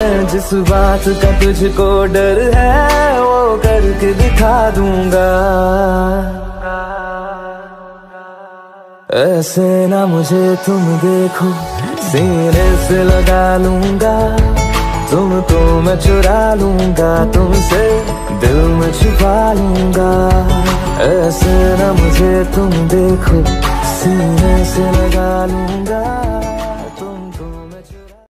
जिस बात का तुझको डर है, वो करके दिखा दूँगा। ऐसे ना मुझे तुम देखो, सीने से लगा लूँगा। तुम तो मैं चुरा लूँगा, तुमसे दिल में छुपा लूँगा। ऐसे ना मुझे तुम देखो, सीने से